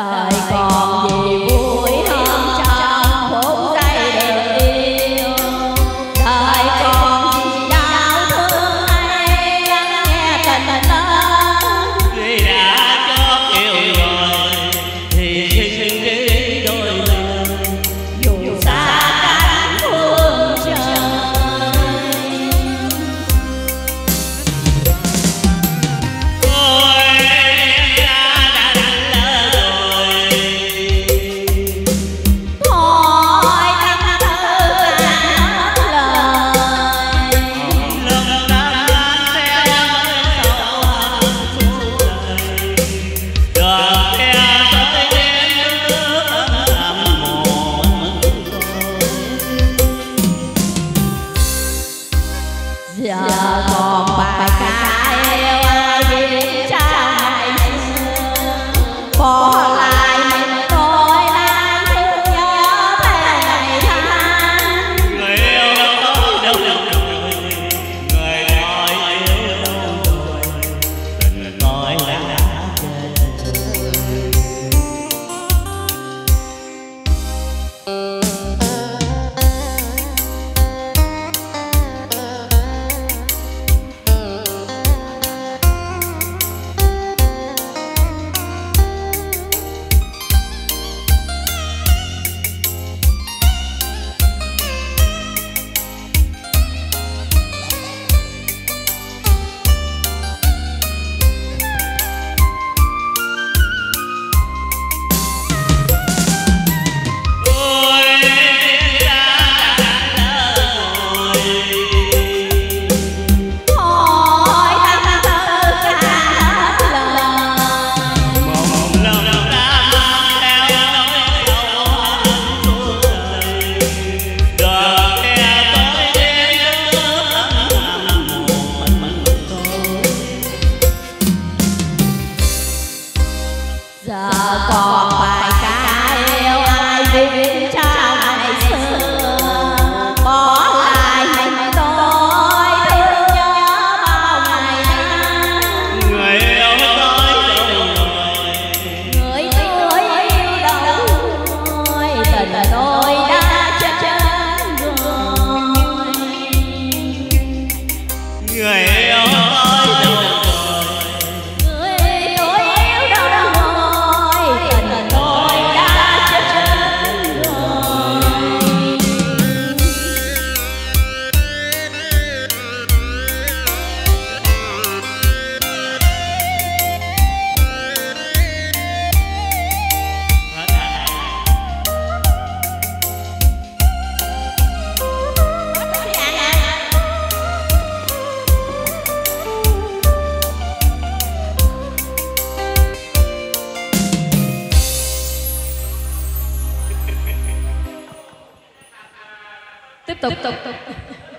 đời giờ còn bài ca yêu ai biết trai bỏ lại mình tôi đang thương nhớ thầy than. người yêu đâu đâu đâu đâu người nói yêu đâu tình tôi đã trên trời Ờ, còn Tuk.